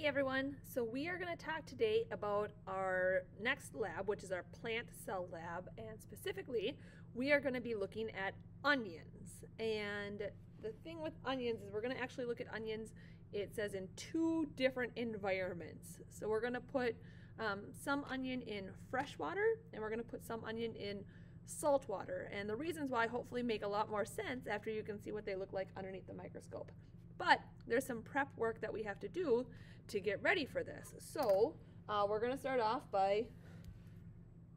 Hey everyone! So we are going to talk today about our next lab, which is our plant cell lab, and specifically we are going to be looking at onions. And the thing with onions is we're going to actually look at onions, it says in two different environments. So we're going to put um, some onion in fresh water and we're going to put some onion in salt water. And the reasons why hopefully make a lot more sense after you can see what they look like underneath the microscope. But there's some prep work that we have to do to get ready for this. So uh, we're going to start off by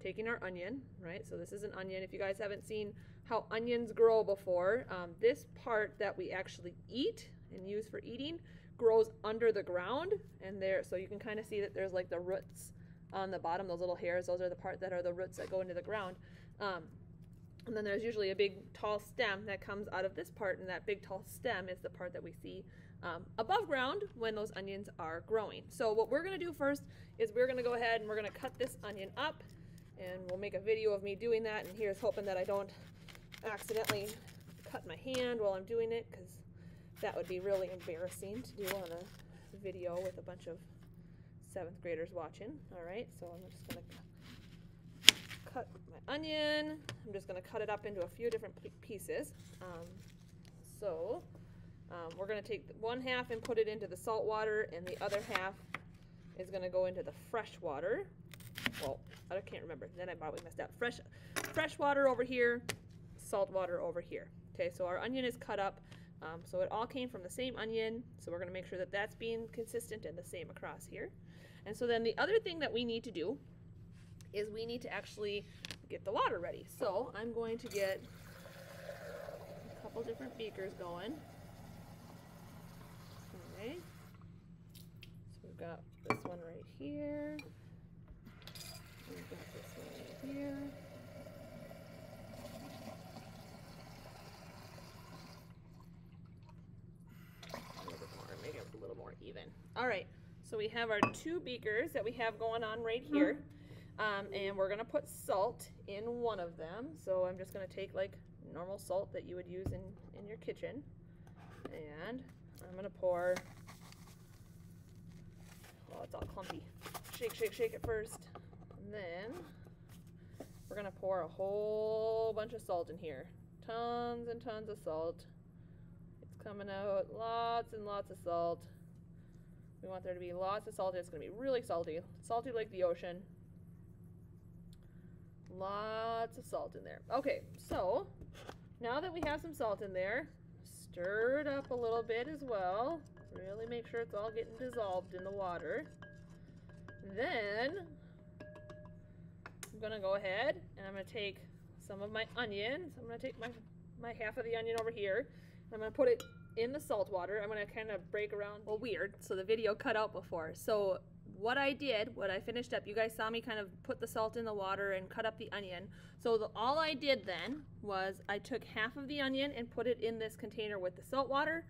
taking our onion, right? So this is an onion. If you guys haven't seen how onions grow before, um, this part that we actually eat and use for eating grows under the ground and there so you can kind of see that there's like the roots on the bottom those little hairs those are the part that are the roots that go into the ground um, and then there's usually a big tall stem that comes out of this part, and that big tall stem is the part that we see um, above ground when those onions are growing. So what we're gonna do first is we're gonna go ahead and we're gonna cut this onion up, and we'll make a video of me doing that, and here's hoping that I don't accidentally cut my hand while I'm doing it, because that would be really embarrassing to do on a video with a bunch of seventh graders watching. All right, so I'm just gonna cut my onion. I'm just going to cut it up into a few different pieces. Um, so um, we're going to take one half and put it into the salt water, and the other half is going to go into the fresh water. Well, I can't remember. Then I probably messed up. Fresh, fresh water over here, salt water over here. Okay, so our onion is cut up. Um, so it all came from the same onion. So we're going to make sure that that's being consistent and the same across here. And so then the other thing that we need to do is we need to actually get the water ready. So I'm going to get a couple different beakers going. Okay. So we've got this one right here. We've got this one right here. make it a little more even. All right, so we have our two beakers that we have going on right here. Mm-hmm. Um, and we're gonna put salt in one of them. So I'm just gonna take like normal salt that you would use in, in your kitchen. And I'm gonna pour, oh, it's all clumpy. Shake, shake, shake it first. And then we're gonna pour a whole bunch of salt in here. Tons and tons of salt. It's coming out, lots and lots of salt. We want there to be lots of salt. It's gonna be really salty, salty like the ocean. Lots of salt in there. Okay, so now that we have some salt in there, stir it up a little bit as well. Really make sure it's all getting dissolved in the water. Then I'm gonna go ahead and I'm gonna take some of my onions. I'm gonna take my, my half of the onion over here. I'm gonna put it in the salt water. I'm gonna kind of break around. Well, weird, so the video cut out before. So what I did, what I finished up, you guys saw me kind of put the salt in the water and cut up the onion. So the, all I did then was I took half of the onion and put it in this container with the salt water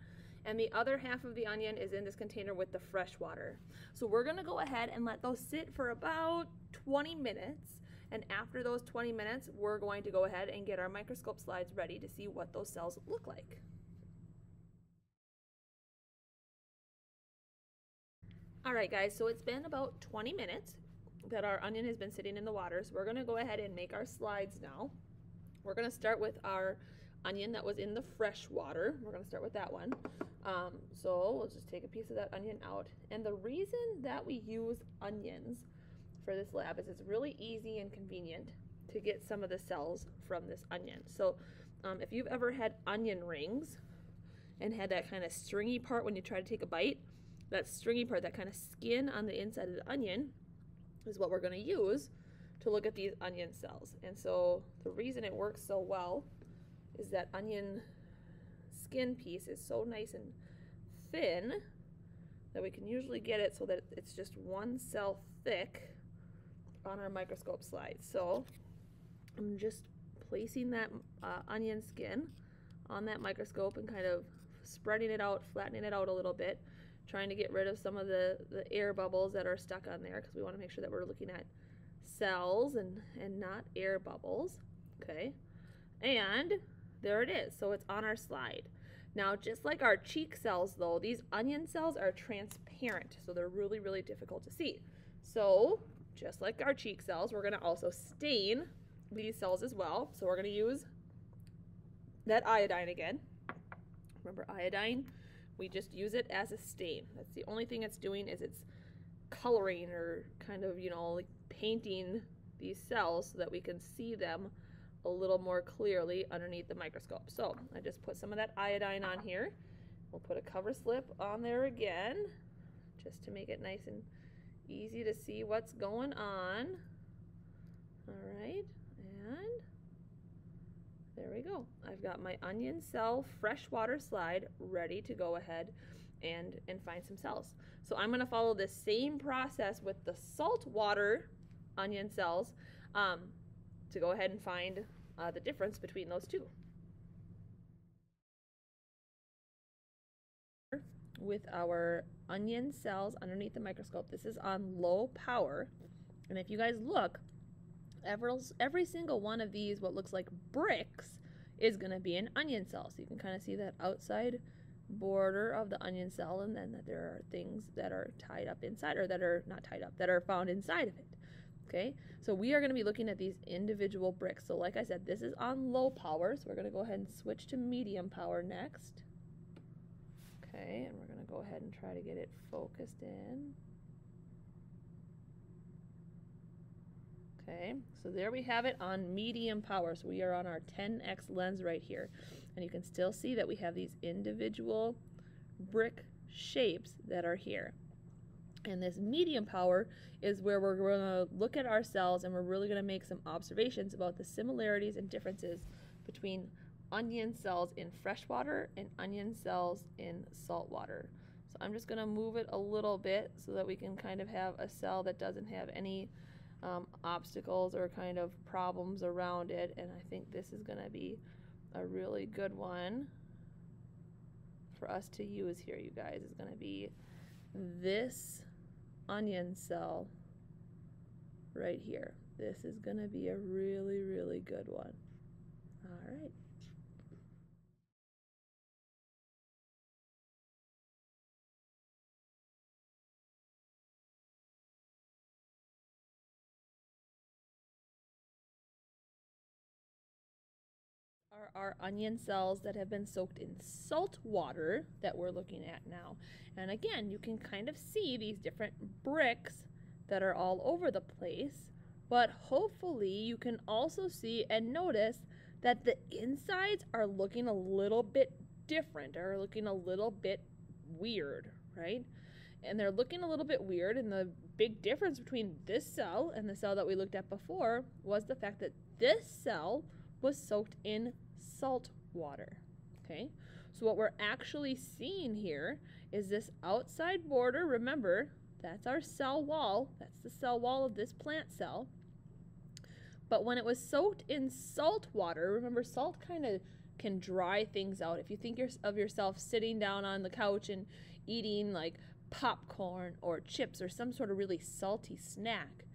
and the other half of the onion is in this container with the fresh water. So we're gonna go ahead and let those sit for about 20 minutes. And after those 20 minutes, we're going to go ahead and get our microscope slides ready to see what those cells look like. All right, guys, so it's been about 20 minutes that our onion has been sitting in the water. So we're gonna go ahead and make our slides now. We're gonna start with our onion that was in the fresh water. We're gonna start with that one. Um, so we'll just take a piece of that onion out. And the reason that we use onions for this lab is it's really easy and convenient to get some of the cells from this onion. So um, if you've ever had onion rings and had that kind of stringy part when you try to take a bite, that stringy part, that kind of skin on the inside of the onion is what we're going to use to look at these onion cells. And so the reason it works so well is that onion skin piece is so nice and thin that we can usually get it so that it's just one cell thick on our microscope slide. So I'm just placing that uh, onion skin on that microscope and kind of spreading it out, flattening it out a little bit trying to get rid of some of the, the air bubbles that are stuck on there because we want to make sure that we're looking at cells and, and not air bubbles. Okay, and there it is. So it's on our slide. Now, just like our cheek cells, though, these onion cells are transparent, so they're really, really difficult to see. So, just like our cheek cells, we're going to also stain these cells as well. So we're going to use that iodine again. Remember iodine? We just use it as a stain. That's the only thing it's doing is it's coloring or kind of, you know, like painting these cells so that we can see them a little more clearly underneath the microscope. So I just put some of that iodine on here. We'll put a cover slip on there again just to make it nice and easy to see what's going on. All right, and there we go. I've got my onion cell freshwater slide ready to go ahead and, and find some cells. So I'm gonna follow the same process with the salt water onion cells um, to go ahead and find uh, the difference between those two. With our onion cells underneath the microscope, this is on low power. And if you guys look, every, every single one of these, what looks like bricks, is going to be an onion cell. So you can kind of see that outside border of the onion cell and then that there are things that are tied up inside or that are not tied up, that are found inside of it. Okay, so we are going to be looking at these individual bricks. So like I said, this is on low power, so we're going to go ahead and switch to medium power next. Okay, and we're going to go ahead and try to get it focused in. Okay, so there we have it on medium power. So we are on our 10x lens right here. And you can still see that we have these individual brick shapes that are here. And this medium power is where we're going to look at our cells and we're really going to make some observations about the similarities and differences between onion cells in freshwater and onion cells in salt water. So I'm just going to move it a little bit so that we can kind of have a cell that doesn't have any um, obstacles or kind of problems around it. And I think this is going to be a really good one for us to use here, you guys, is going to be this onion cell right here. This is going to be a really, really good one. All right. Are onion cells that have been soaked in salt water that we're looking at now. And again, you can kind of see these different bricks that are all over the place, but hopefully you can also see and notice that the insides are looking a little bit different, are looking a little bit weird, right? And they're looking a little bit weird, and the big difference between this cell and the cell that we looked at before was the fact that this cell was soaked in salt water. Okay, so what we're actually seeing here is this outside border. Remember, that's our cell wall. That's the cell wall of this plant cell. But when it was soaked in salt water, remember salt kind of can dry things out. If you think of yourself sitting down on the couch and eating like popcorn or chips or some sort of really salty snack,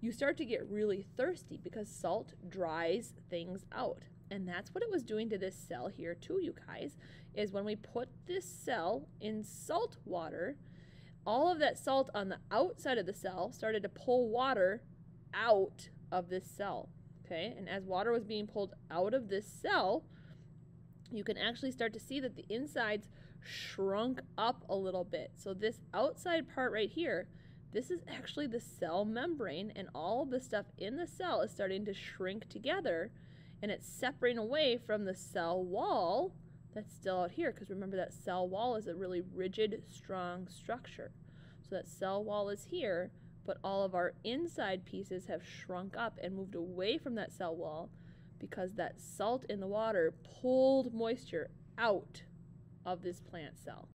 you start to get really thirsty because salt dries things out. And that's what it was doing to this cell here too, you guys, is when we put this cell in salt water, all of that salt on the outside of the cell started to pull water out of this cell. Okay, and as water was being pulled out of this cell, you can actually start to see that the insides shrunk up a little bit. So this outside part right here this is actually the cell membrane, and all the stuff in the cell is starting to shrink together, and it's separating away from the cell wall that's still out here. Because remember, that cell wall is a really rigid, strong structure. So that cell wall is here, but all of our inside pieces have shrunk up and moved away from that cell wall because that salt in the water pulled moisture out of this plant cell.